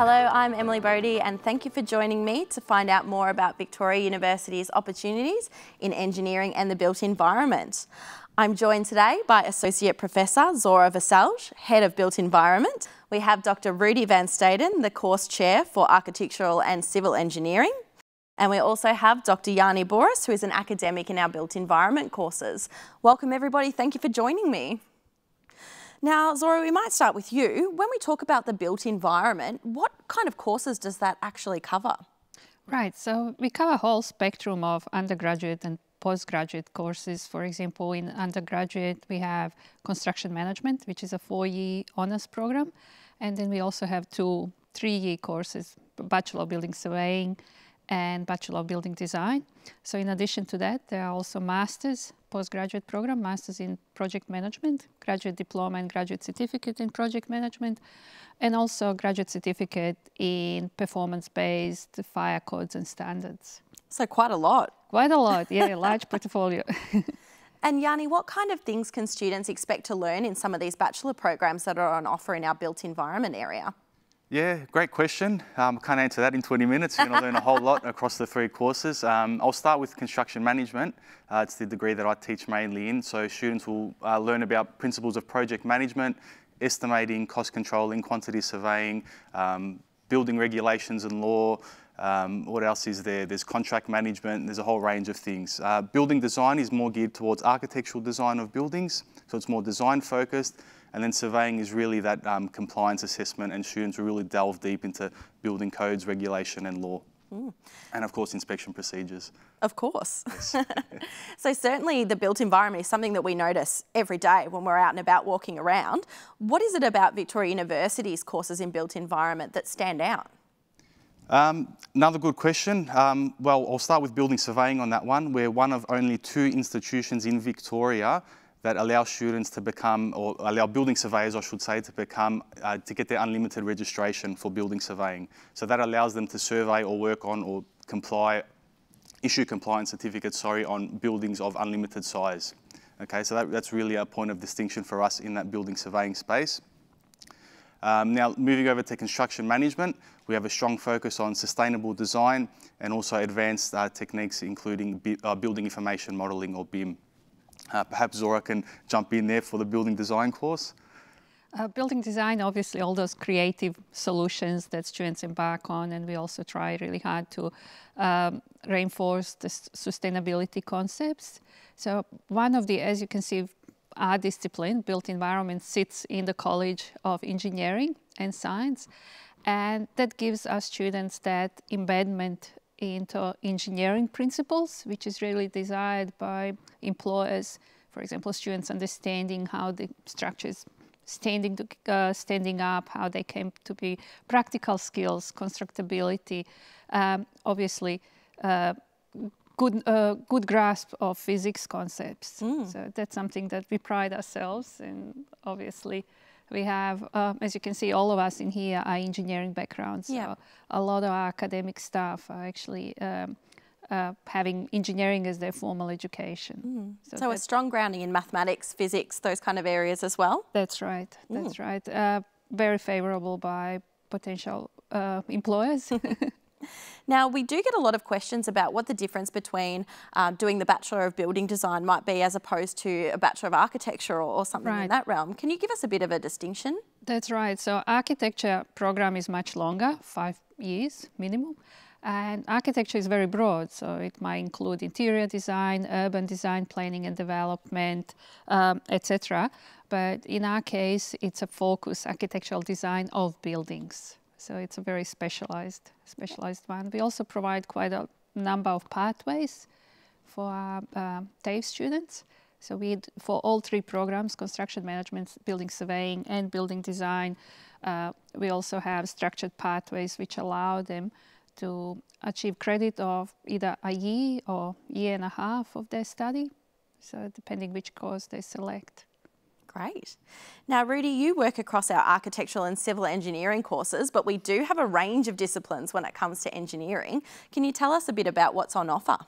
Hello, I'm Emily Bodie and thank you for joining me to find out more about Victoria University's opportunities in engineering and the built environment. I'm joined today by Associate Professor Zora Vrcelj, Head of Built Environment. We have Dr Rudy van Staden, the Course Chair for Architectural and Civil Engineering. And we also have Dr Yanni Boris, who is an academic in our built environment courses. Welcome everybody, thank you for joining me. Now, Zora, we might start with you. When we talk about the built environment, what kind of courses does that actually cover? Right, so we cover a whole spectrum of undergraduate and postgraduate courses. For example, in undergraduate, we have construction management, which is a four-year honors program. And then we also have two three-year courses, Bachelor of Building Surveying and Bachelor of Building Design. So in addition to that, there are also masters, postgraduate program, masters in project management, graduate diploma and graduate certificate in project management, and also graduate certificate in performance-based fire codes and standards. So quite a lot. Quite a lot, yeah, a large portfolio. And Yanni, what kind of things can students expect to learn in some of these bachelor programs that are on offer in our built environment area? Yeah, great question. Um, can't answer that in 20 minutes. You're going to learn a whole lot across the three courses. Um, I'll start with construction management. Uh, it's the degree that I teach mainly in. So students will uh, learn about principles of project management, estimating, cost controlling, quantity surveying, um, building regulations and law. Um, what else is there? There's contract management. There's a whole range of things. Uh, building design is more geared towards architectural design of buildings. So it's more design focused. And then surveying is really that um, compliance assessment and students will really delve deep into building codes, regulation and law. Mm. And of course, inspection procedures. Of course. Yes. so certainly the built environment is something that we notice every day when we're out and about walking around. What is it about Victoria University's courses in built environment that stand out? Um, another good question. Um, well, I'll start with building surveying on that one. We're one of only two institutions in Victoria that allow students to become, or allow building surveyors, I should say, to become, uh, to get their unlimited registration for building surveying. So that allows them to survey or work on or comply, issue compliance certificates, sorry, on buildings of unlimited size. Okay, so that, that's really a point of distinction for us in that building surveying space. Um, now, moving over to construction management, we have a strong focus on sustainable design and also advanced uh, techniques, including uh, building information modeling or BIM. Uh, perhaps Zora can jump in there for the building design course. Uh, building design, obviously, all those creative solutions that students embark on, and we also try really hard to um, reinforce the sustainability concepts. So one of the, as you can see, our discipline, built environment, sits in the College of Engineering and Science, and that gives our students that embedment into engineering principles, which is really desired by employers. For example, students understanding how the structures standing to, uh, standing up, how they came to be practical skills, constructability, um, obviously uh, good uh, good grasp of physics concepts. Mm. So that's something that we pride ourselves in. Obviously, we have, uh, as you can see, all of us in here are engineering backgrounds. So yeah. a lot of our academic staff are actually um, uh, having engineering as their formal education. Mm. So, so a strong grounding in mathematics, physics, those kind of areas as well? That's right, that's mm. right. Uh, very favourable by potential uh, employers. Now, we do get a lot of questions about what the difference between um, doing the Bachelor of Building Design might be as opposed to a Bachelor of Architecture or, or something right. in that realm. Can you give us a bit of a distinction? That's right. So architecture program is much longer, five years minimum. And architecture is very broad, so it might include interior design, urban design, planning and development, um, etc. But in our case, it's a focus architectural design of buildings. So it's a very specialized, specialized one. We also provide quite a number of pathways for our uh, TAFE students. So we, for all three programs, construction management, building surveying, and building design, uh, we also have structured pathways which allow them to achieve credit of either a year or year and a half of their study. So depending which course they select. Great. Now, Rudy, you work across our architectural and civil engineering courses, but we do have a range of disciplines when it comes to engineering. Can you tell us a bit about what's on offer?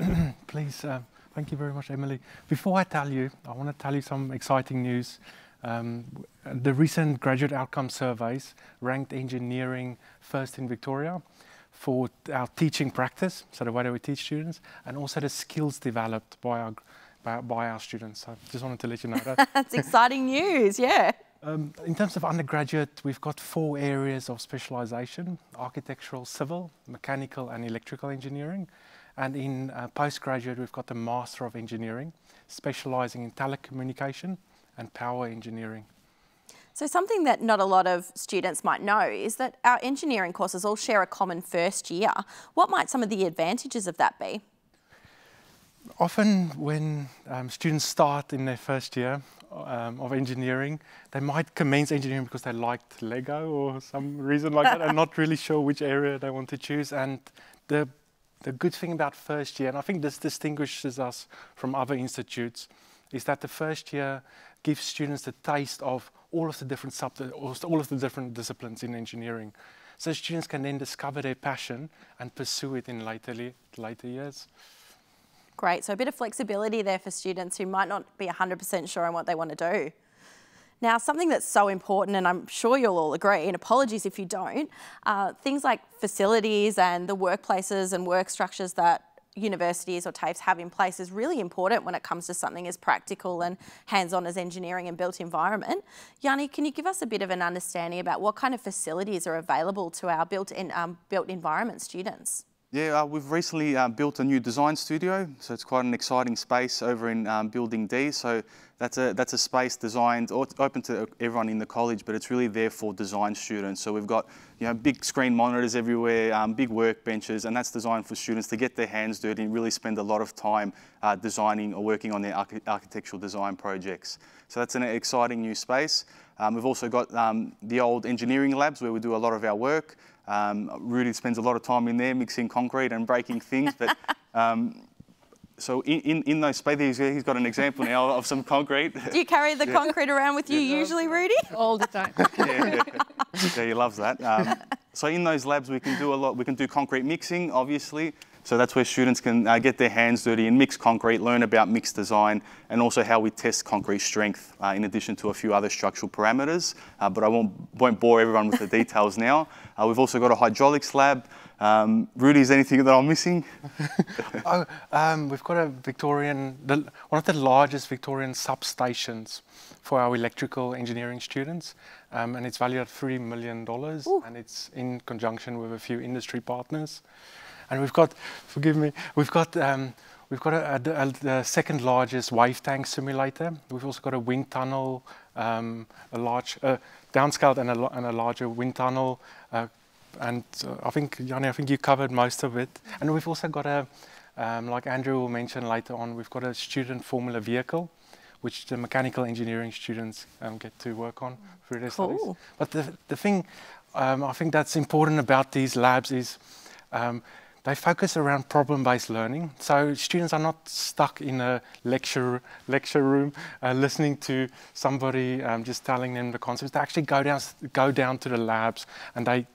Please, uh, thank you very much, Emily. Before I tell you, I want to tell you some exciting news. Um, the recent graduate outcome surveys ranked engineering first in Victoria for our teaching practice, so the way that we teach students, and also the skills developed by our by, by our students. I just wanted to let you know that. That's exciting news, yeah. Um, in terms of undergraduate, we've got four areas of specialisation, architectural, civil, mechanical and electrical engineering. And in uh, postgraduate, we've got the Master of Engineering, specialising in telecommunication and power engineering. So something that not a lot of students might know is that our engineering courses all share a common first year. What might some of the advantages of that be? Often when um, students start in their first year um, of engineering, they might commence engineering because they liked Lego or some reason like that. I'm not really sure which area they want to choose. And the, the good thing about first year, and I think this distinguishes us from other institutes, is that the first year gives students the taste of all of the different sub all of the different disciplines in engineering. So students can then discover their passion and pursue it in later, later years. Great, so a bit of flexibility there for students who might not be 100% sure on what they want to do. Now, something that's so important, and I'm sure you'll all agree, and apologies if you don't, uh, things like facilities and the workplaces and work structures that universities or TAFEs have in place is really important when it comes to something as practical and hands-on as engineering and built environment. Yanni, can you give us a bit of an understanding about what kind of facilities are available to our built, in, um, built environment students? Yeah, uh, we've recently uh, built a new design studio, so it's quite an exciting space over in um, Building D. So that's a that's a space designed open to everyone in the college, but it's really there for design students. So we've got you know big screen monitors everywhere, um, big workbenches, and that's designed for students to get their hands dirty and really spend a lot of time uh, designing or working on their arch architectural design projects. So that's an exciting new space. Um, we've also got um, the old engineering labs where we do a lot of our work. Um, Rudy spends a lot of time in there mixing concrete and breaking things, but um, so in, in, in, those spaces, he's got an example now of some concrete. Do you carry the yeah. concrete around with you yeah. usually, Rudy? All the time. yeah, yeah, he loves that. Um, so in those labs, we can do a lot. We can do concrete mixing, obviously. So that's where students can uh, get their hands dirty and mix concrete, learn about mixed design, and also how we test concrete strength, uh, in addition to a few other structural parameters. Uh, but I won't, won't, bore everyone with the details now. Uh, we've also got a hydraulics lab. Um, Rudy, is anything that I'm missing? oh, um, we've got a Victorian, the, one of the largest Victorian substations for our electrical engineering students, um, and it's valued at $3 million, Ooh. and it's in conjunction with a few industry partners. And we've got, forgive me, we've got, um, we've got a, a, a, the second largest wave tank simulator. We've also got a wind tunnel, um, a large, uh, downscaled and a, and a larger wind tunnel. Uh, and uh, I think, Yanni, I think you covered most of it. And we've also got a, um, like Andrew will mention later on, we've got a student formula vehicle which the mechanical engineering students um, get to work on through their cool. studies. But the, the thing um, I think that's important about these labs is um, they focus around problem-based learning. So students are not stuck in a lecture lecture room uh, listening to somebody um, just telling them the concepts. They actually go down go down to the labs and they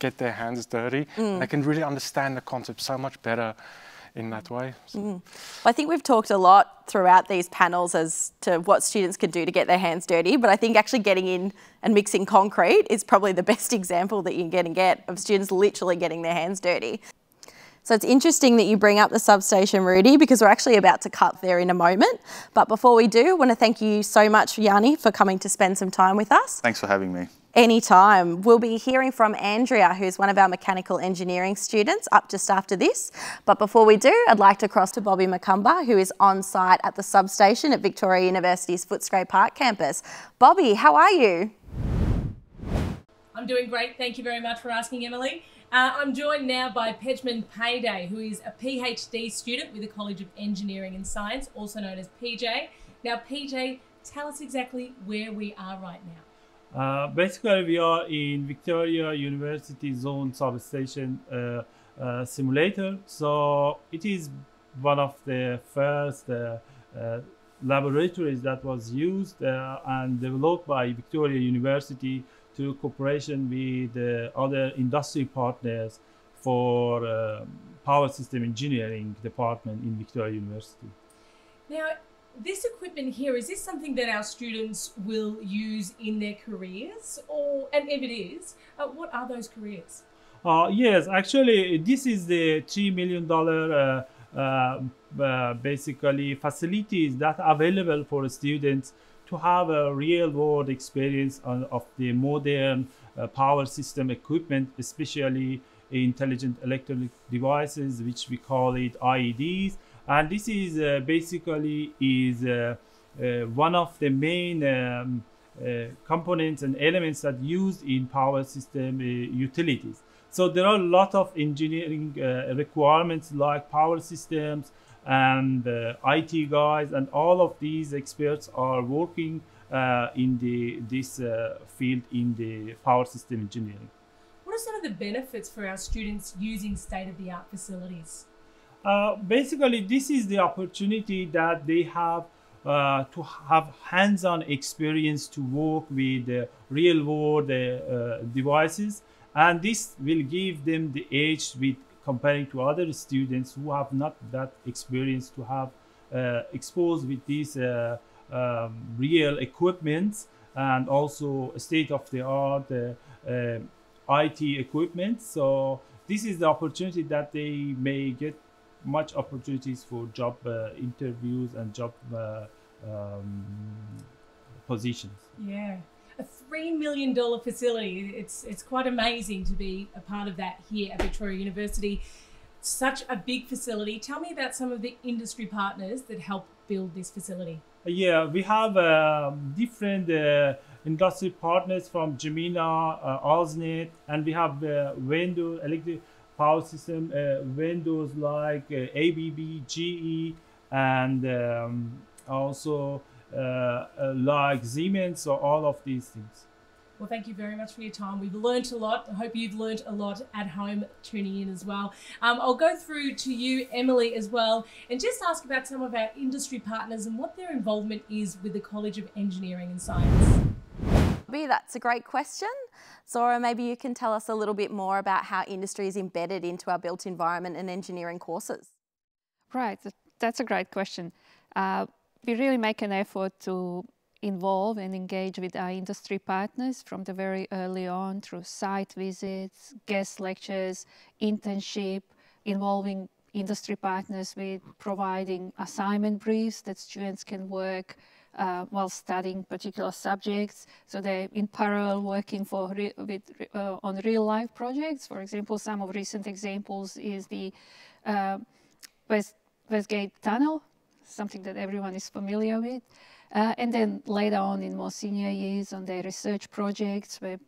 get their hands dirty. Mm. They can really understand the concept so much better in that way. So. Mm. I think we've talked a lot throughout these panels as to what students can do to get their hands dirty, but I think actually getting in and mixing concrete is probably the best example that you can get and get of students literally getting their hands dirty. So it's interesting that you bring up the substation, Rudy, because we're actually about to cut there in a moment. But before we do, I want to thank you so much, Yanni, for coming to spend some time with us. Thanks for having me. Anytime. We'll be hearing from Andrea, who's one of our mechanical engineering students, up just after this. But before we do, I'd like to cross to Bobby McCumber, who is on site at the substation at Victoria University's Footscray Park campus. Bobby, how are you? I'm doing great. Thank you very much for asking, Emily. Uh, I'm joined now by Pejman Payday, who is a PhD student with the College of Engineering and Science, also known as PJ. Now, PJ, tell us exactly where we are right now. Uh, basically, we are in Victoria University Zone Substation uh, uh simulator. So it is one of the first uh, uh, laboratories that was used and developed by Victoria University to cooperation with uh, other industry partners for uh, power system engineering department in Victoria University. Now, this equipment here, is this something that our students will use in their careers? Or, and if it is, uh, what are those careers? Uh, yes, actually, this is the $3 million uh, basically facilities that are available for students to have a real world experience on, of the modern uh, power system equipment, especially intelligent electronic devices, which we call it IEDs. And this is uh, basically is uh, one of the main um, components and elements that used in power system utilities. So there are a lot of engineering uh, requirements like power systems and uh, IT guys and all of these experts are working uh, in the this uh, field in the power system engineering. What are some of the benefits for our students using state-of-the-art facilities? Uh, basically, this is the opportunity that they have uh, to have hands-on experience to work with real-world devices and this will give them the edge with comparing to other students who have not that experience to have uh, exposed with these uh, um, real equipment and also state-of-the-art uh, uh IT equipment. So this is the opportunity that they may get much opportunities for job uh, interviews and job um, positions. Yeah a $3 million facility. It's, it's quite amazing to be a part of that here at Victoria University. Such a big facility. Tell me about some of the industry partners that help build this facility. Yeah, we have uh, different uh, industry partners from Jemena, uh, AusNet, and we have uh, vendors, electric power system uh, vendors like uh, ABB, GE, and um, also like Siemens or all of these things. Well, thank you very much for your time. We've learned a lot. I hope you've learned a lot at home tuning in as well. Um, I'll go through to you, Emily, as well, and just ask about some of our industry partners and what their involvement is with the College of Engineering and Science. That's a great question. Zora, maybe you can tell us a little bit more about how industry is embedded into our built environment and engineering courses. Right, that's a great question. Uh, we really make an effort to involve and engage with our industry partners from the very early on through site visits, guest lectures, internship, involving industry partners with providing assignment briefs that students can work uh, while studying particular subjects. So they're in parallel working for with, uh, on real life projects. For example, some of recent examples is the uh, West, Westgate Tunnel something that everyone is familiar with. Uh, and then later on in more senior years on their research projects where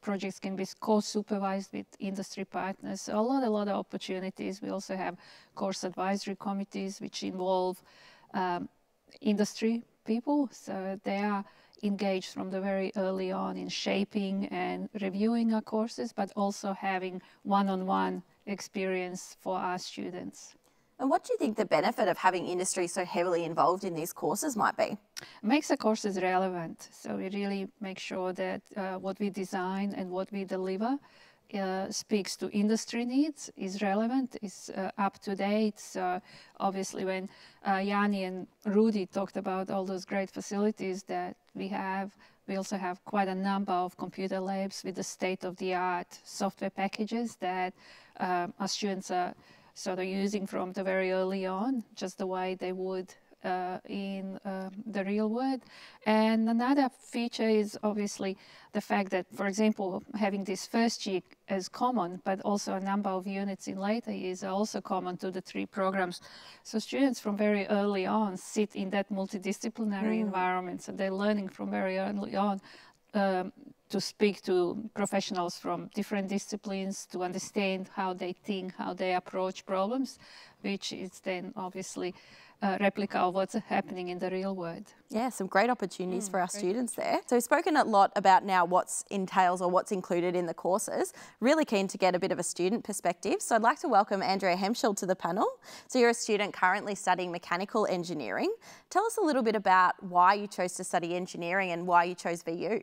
projects can be co-supervised with industry partners. So a lot, a lot of opportunities. We also have course advisory committees which involve um, industry people. So they are engaged from the very early on in shaping and reviewing our courses, but also having one-on-one -on -one experience for our students. And what do you think the benefit of having industry so heavily involved in these courses might be? Makes the courses relevant. So we really make sure that uh, what we design and what we deliver uh, speaks to industry needs, is relevant, is uh, up to date. So obviously when uh, Yanni and Rudy talked about all those great facilities that we have, we also have quite a number of computer labs with the state-of-the-art software packages that uh, our students are so they're using from the very early on, just the way they would uh, in uh, the real world. And another feature is obviously the fact that, for example, having this first year is common, but also a number of units in later years are also common to the three programs. So students from very early on sit in that multidisciplinary mm. environment. So they're learning from very early on um, to speak to professionals from different disciplines to understand how they think, how they approach problems, which is then obviously a replica of what's happening in the real world. Yeah, some great opportunities mm, for our great. students there. So we've spoken a lot about now what's entails or what's included in the courses. Really keen to get a bit of a student perspective. So I'd like to welcome Andrea Hemschel to the panel. So you're a student currently studying mechanical engineering. Tell us a little bit about why you chose to study engineering and why you chose VU.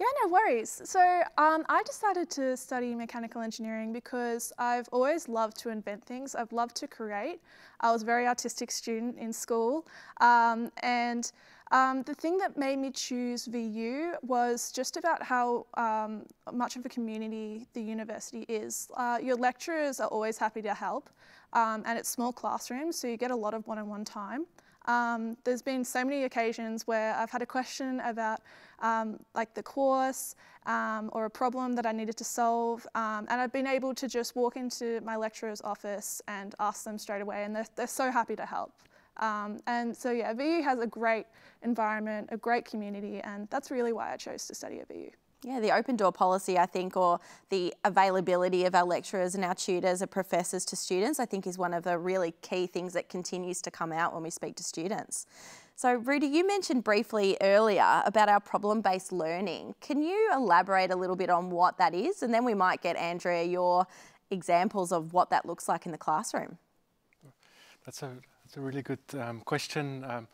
Yeah, no worries. So um, I decided to study mechanical engineering because I've always loved to invent things. I've loved to create. I was a very artistic student in school. Um, and um, the thing that made me choose VU was just about how um, much of a community the university is. Uh, your lecturers are always happy to help um, and it's small classrooms, so you get a lot of one-on-one -on -one time. Um, there's been so many occasions where I've had a question about um, like the course um, or a problem that I needed to solve um, and I've been able to just walk into my lecturer's office and ask them straight away and they're, they're so happy to help. Um, and so yeah, VU has a great environment, a great community and that's really why I chose to study at VU. Yeah, the open door policy, I think, or the availability of our lecturers and our tutors and professors to students, I think is one of the really key things that continues to come out when we speak to students. So Rudy, you mentioned briefly earlier about our problem-based learning. Can you elaborate a little bit on what that is? And then we might get Andrea your examples of what that looks like in the classroom. That's a, that's a really good um, question. Um,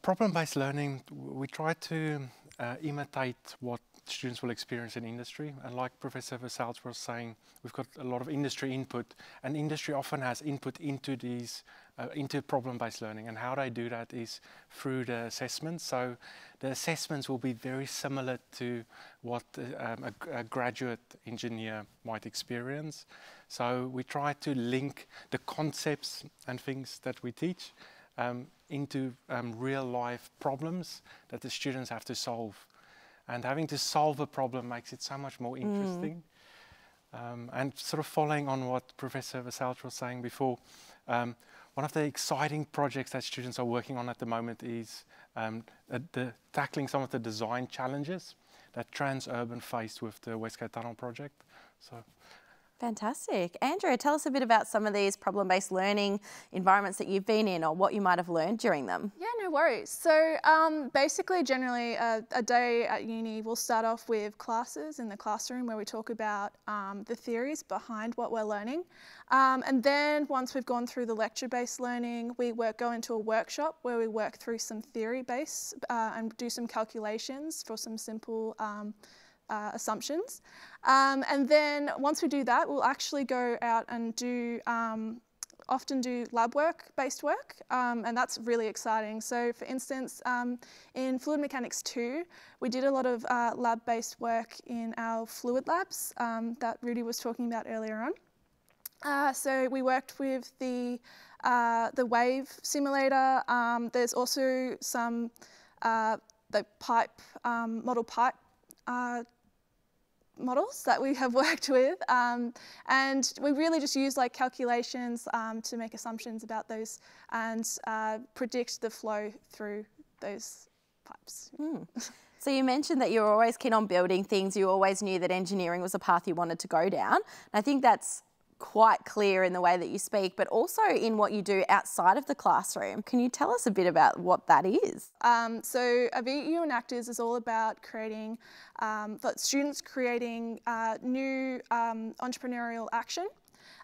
problem-based learning, we try to uh, imitate what students will experience in industry. And like Professor Vrcelj was saying, we've got a lot of industry input, and industry often has input into these, uh, into problem-based learning. And how they do that is through the assessments. So the assessments will be very similar to what uh, um, a, a, graduate engineer might experience. So we try to link the concepts and things that we teach um, into um, real life problems that the students have to solve. And having to solve a problem makes it so much more interesting. Mm. Um, and sort of following on what Professor Vrcelj was saying before, um, one of the exciting projects that students are working on at the moment is um, the, tackling some of the design challenges that Transurban faced with the West Gate Tunnel project. So Fantastic. Andrea, tell us a bit about some of these problem-based learning environments that you've been in or what you might have learned during them. Yeah, no worries. So um, basically, generally, a, a, day at uni, we'll start off with classes in the classroom where we talk about um, the theories behind what we're learning. Um, and then once we've gone through the lecture-based learning, we work, go into a workshop where we work through some theory-based uh, and do some calculations for some simple um, uh, assumptions. Um, and then once we do that, we'll actually go out and do um, often do lab work based work um, and that's really exciting. So for instance, um, in Fluid Mechanics 2, we did a lot of uh, lab based work in our fluid labs um, that Rudy was talking about earlier on. Uh, so we worked with the, uh, the wave simulator. Um, there's also some uh, the pipe, model pipe uh, models that we have worked with um, and we really just use like calculations um, to make assumptions about those and uh, predict the flow through those pipes. Mm. So you mentioned that you were always keen on building things. You always knew that engineering was a path you wanted to go down. And I think that's quite clear in the way that you speak, but also in what you do outside of the classroom. Can you tell us a bit about what that is? Um, so VU Enactus is all about creating, um, students creating uh, new um, entrepreneurial action.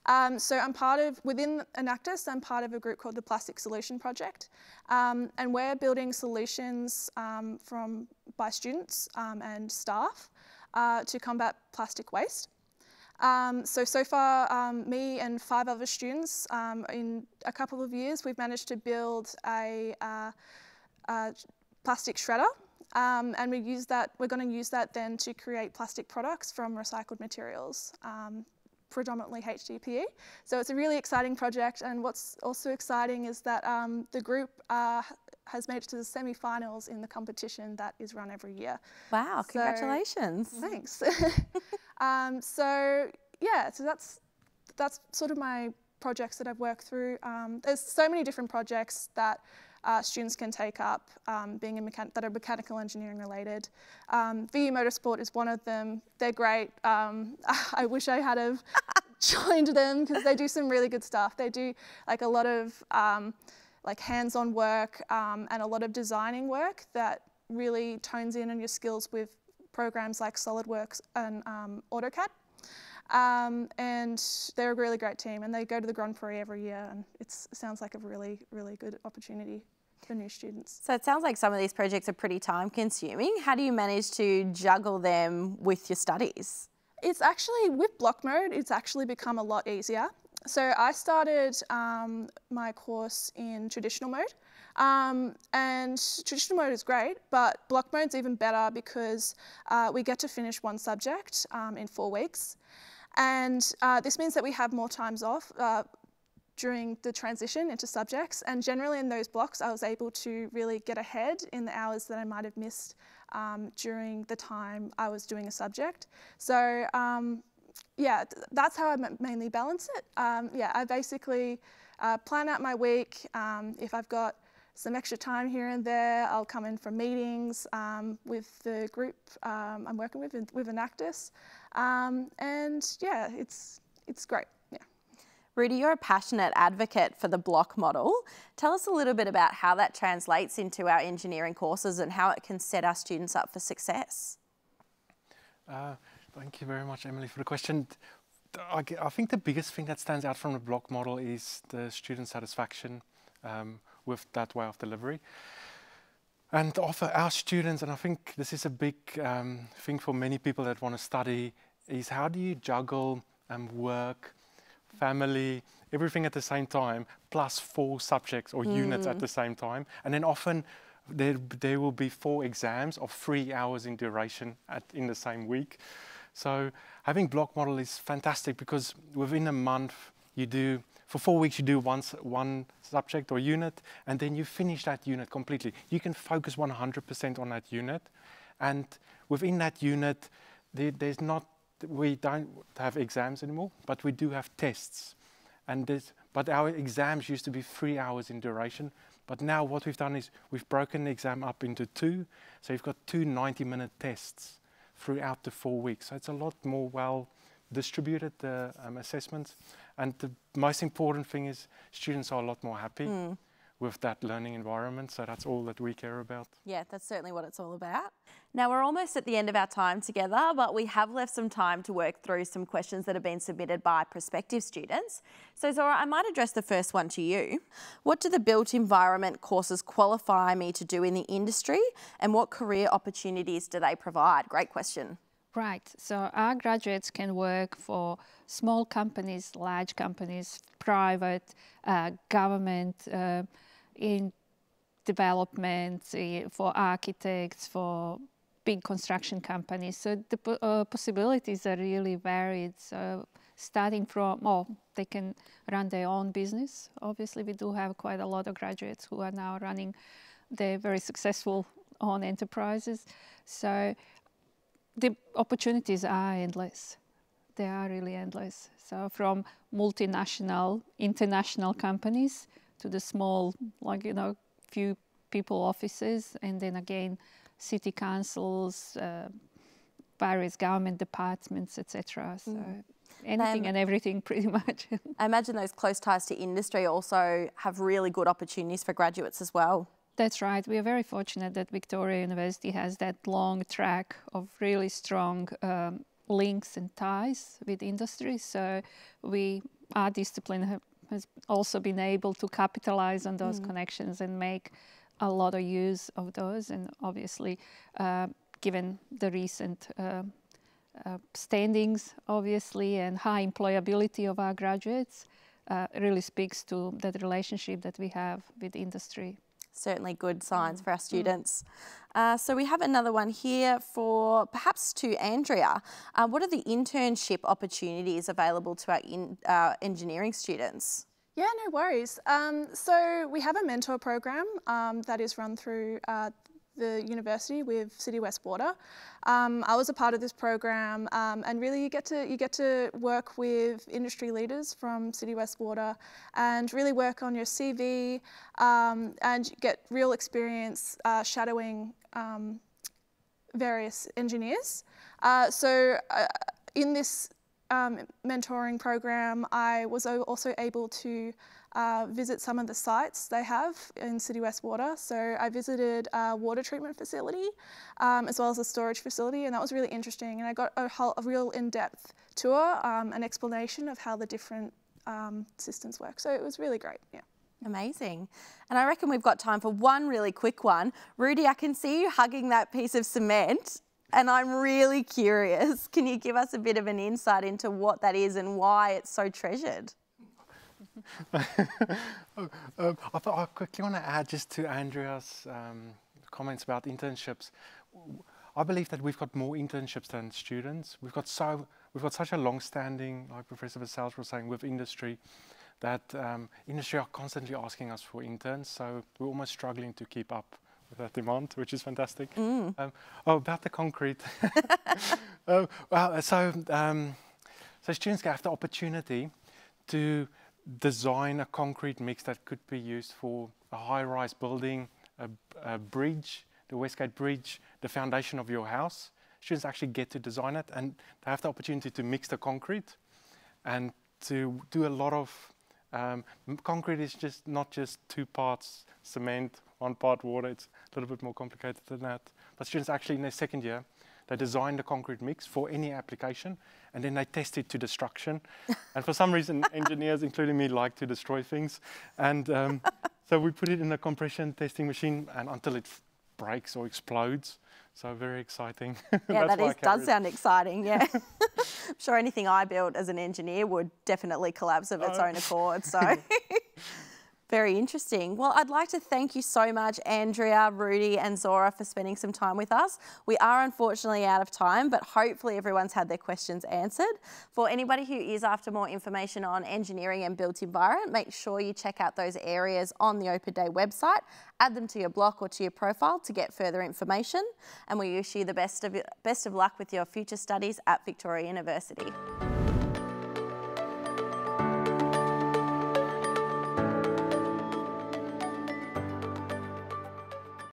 Um, so I'm part of, within Enactus, I'm part of a group called the Plastic Solution Project. Um, and we're building solutions um, from, by students and staff uh, to combat plastic waste. Um, so, so far, um, me and five other students, um, in a couple of years, we've managed to build a, uh, a plastic shredder. Um, and we use that, we're going to use that then to create plastic products from recycled materials um, predominantly HDPE. So it's a really exciting project and what's also exciting is that um, the group uh, has made it to the semi-finals in the competition that is run every year. Wow, so, congratulations. Thanks. Um, so yeah, so that's that's sort of my projects that I've worked through. Um, there's so many different projects that uh, students can take up um, being a mechan that are mechanical engineering related. Um, VU Motorsport is one of them. They're great. Um, I wish I had have joined them because they do some really good stuff. They do like a lot of um, like hands-on work um, and a lot of designing work that really tones in on your skills with programs like SolidWorks and um, AutoCAD. Um, and they're a really great team and they go to the Grand Prix every year and it sounds like a really, really good opportunity. for new students. So it sounds like some of these projects are pretty time consuming. How do you manage to juggle them with your studies? It's actually, with block mode, it's actually become a lot easier. So I started um, my course in traditional mode. Um, and traditional mode is great, but block mode is even better because uh, we get to finish one subject um, in four weeks. And uh, this means that we have more times off uh, during the transition into subjects. And generally in those blocks, I was able to really get ahead in the hours that I might have missed um, during the time I was doing a subject. So um, yeah, that's how I mainly balance it. Um, yeah, I basically uh, plan out my week. Um, if I've got some extra time here and there, I'll come in for meetings um, with the group um, I'm working with, with Enactus. Um, and yeah, it's, it's great. Yeah. Rudy, you're a passionate advocate for the block model. Tell us a little bit about how that translates into our engineering courses and how it can set our students up for success. Uh, Thank you very much, Emily, for the question. I, I, think the biggest thing that stands out from the block model is the student satisfaction um, with that way of delivery. And offer our students, and I think this is a big um, thing for many people that want to study, is how do you juggle um, work, family, everything at the same time, plus four subjects or mm. units at mm. the same time. And then often there, there will be four exams of three hours in duration at, in the same week. So having block model is fantastic because within a month you do, for four weeks you do one, one subject or unit and then you finish that unit completely. You can focus 100% on that unit and within that unit there, there's not, we don't have exams anymore, but we do have tests. And this, but our exams used to be three hours in duration. But now what we've done is we've broken the exam up into two. So you've got two 90 minute tests throughout the four weeks. So it's a lot more well distributed, the um, assessments. And the most important thing is students are a lot more happy. Mm with that learning environment. So that's all that we care about. Yeah, that's certainly what it's all about. Now we're almost at the end of our time together, but we have left some time to work through some questions that have been submitted by prospective students. So Zora, I might address the first one to you. What do the built environment courses qualify me to do in the industry and what career opportunities do they provide? Great question. Right. So our graduates can work for small companies, large companies, private, uh, government, uh, in development for architects, for big construction companies. So the uh, possibilities are really varied. So starting from, oh, they can run their own business. Obviously, we do have quite a lot of graduates who are now running their very successful own enterprises. So the opportunities are endless. They are really endless. So from multinational, international companies to the small, like, you know, few people offices, and then again, city councils, uh, various government departments, etc. So mm. anything um, and everything, pretty much. I imagine those close ties to industry also have really good opportunities for graduates as well. That's right. We are very fortunate that Victoria University has that long track of really strong um, links and ties with industry. So we, our discipline have, has also been able to capitalize on those mm. connections and make a lot of use of those. And obviously, uh, given the recent uh, uh, standings, obviously, and high employability of our graduates, uh, really speaks to that relationship that we have with industry certainly good signs mm. for our students. Uh, so we have another one here for perhaps to Andrea. Uh, what are the internship opportunities available to our in, uh, engineering students? Yeah, no worries. Um, so we have a mentor program um, that is run through uh, the university with City West Water. Um, I was a part of this program um, and really you get to you get to work with industry leaders from City West Water and really work on your CV um, and get real experience uh, shadowing um, various engineers. Uh, so uh, in this um, mentoring program, I was also able to uh, visit some of the sites they have in City West Water. So I visited a water treatment facility um, as well as a storage facility, and that was really interesting. And I got a, whole, a real in-depth tour, um, an explanation of how the different um, systems work. So it was really great. Yeah. Amazing. And I reckon we've got time for one really quick one. Rudy, I can see you hugging that piece of cement and I'm really curious. Can you give us a bit of an insight into what that is and why it's so treasured? um, I thought I quickly want to add just to Andrea's um, comments about internships. I believe that we've got more internships than students. We've got so we've got such a long-standing, like Professor Vrcelj was saying, with industry, that um, industry are constantly asking us for interns. So we're almost struggling to keep up with that demand, which is fantastic. Mm. Um, oh, about the concrete. oh, well, so um, so students have the opportunity to design a concrete mix that could be used for a high-rise building, a, a, bridge, the Westgate Bridge, the foundation of your house. Students actually get to design it and they have the opportunity to mix the concrete and to do a lot of um, concrete is just not just two parts cement, one part water. It's a little bit more complicated than that. But students actually in their second year they design the concrete mix for any application and then they test it to destruction. and for some reason, engineers, including me, like to destroy things. And um, so we put it in a compression testing machine and until it breaks or explodes. So very exciting. Yeah, that is, does sound exciting, yeah. I'm sure anything I built as an engineer would definitely collapse of its oh. own accord, so. Very interesting. Well, I'd like to thank you so much, Andrea, Rudy, and Zora, for spending some time with us. We are unfortunately out of time, but hopefully everyone's had their questions answered. For anybody who is after more information on engineering and built environment, make sure you check out those areas on the Open Day website, add them to your block or to your profile to get further information. And we wish you the best of, best of luck with your future studies at Victoria University.